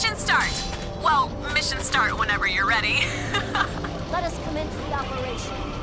Mission start! Well, mission start whenever you're ready. Let us commence the operation.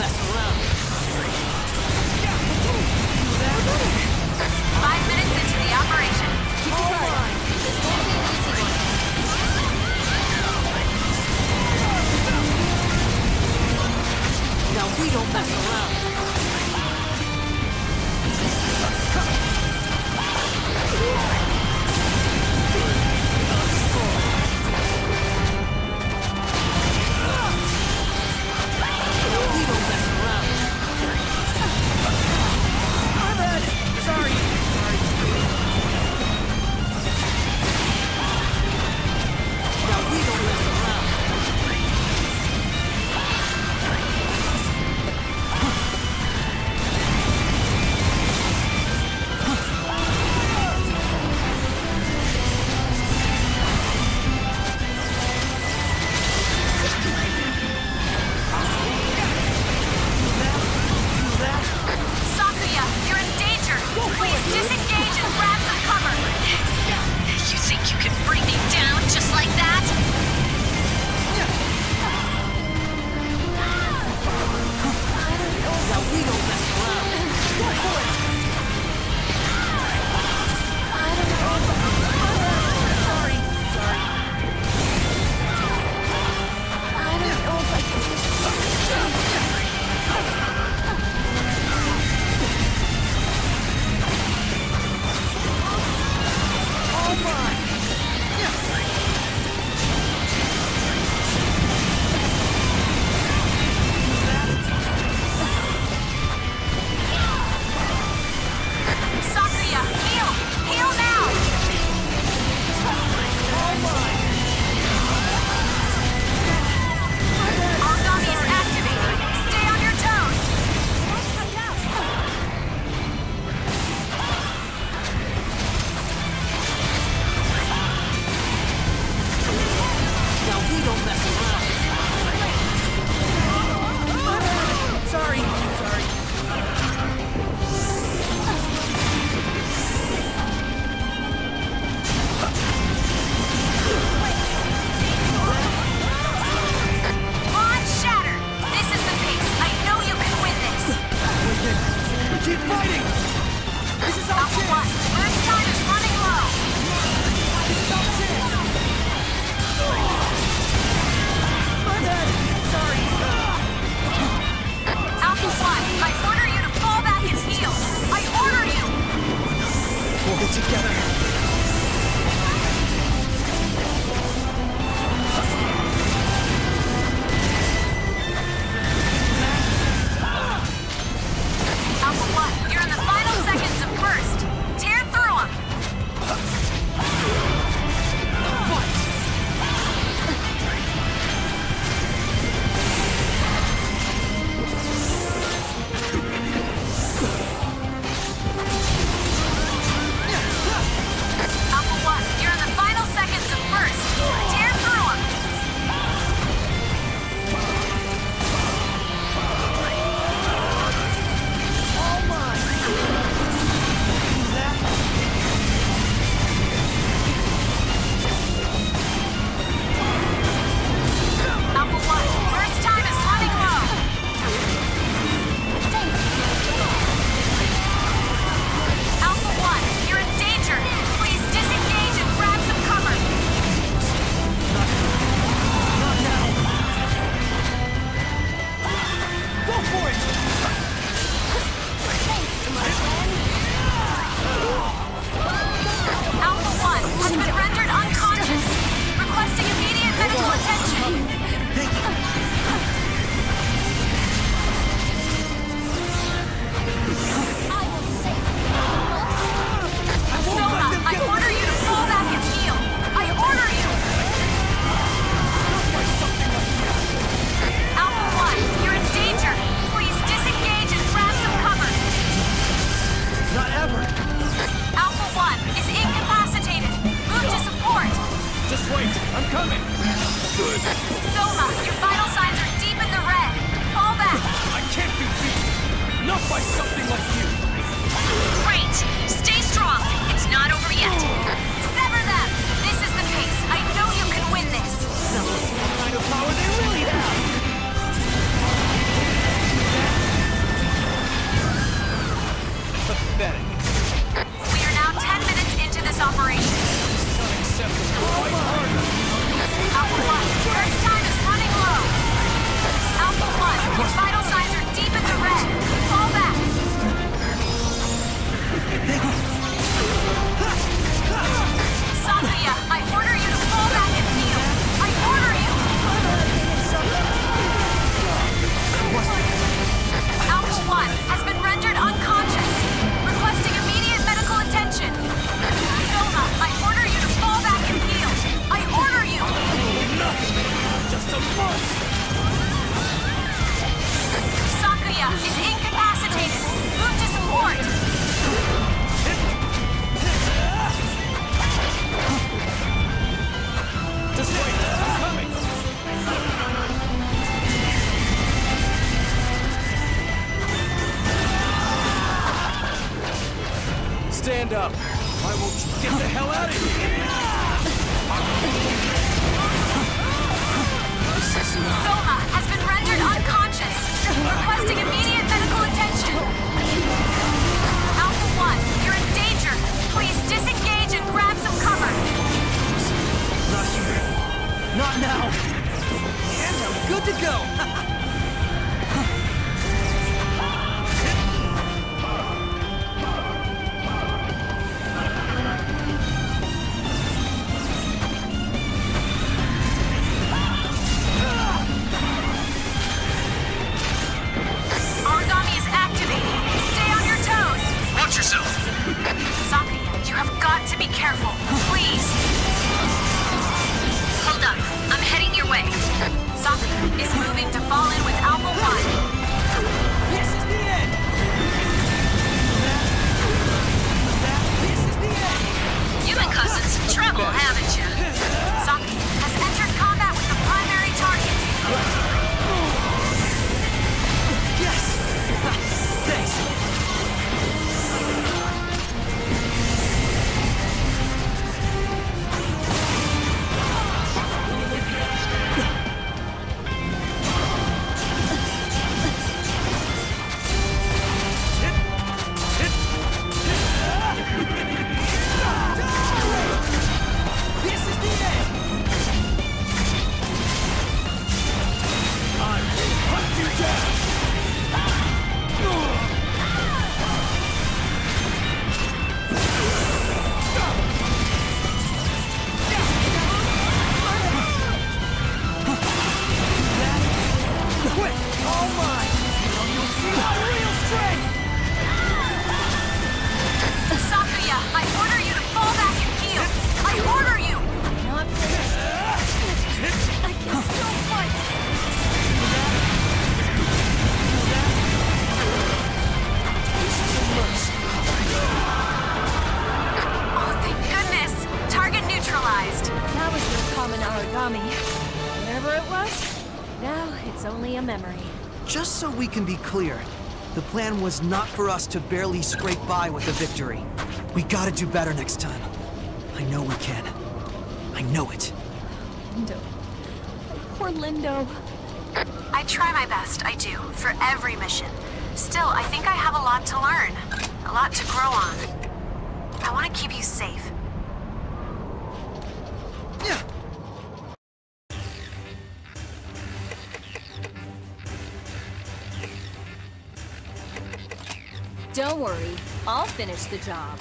Mess careful! mummy. Whatever it was, now it's only a memory. Just so we can be clear, the plan was not for us to barely scrape by with a victory. We gotta do better next time. I know we can. I know it. Lindow. Poor Lindow. I try my best, I do, for every mission. Still, I think I have a lot to learn. A lot to grow on. I want to keep you safe. Worry, I'll finish the job.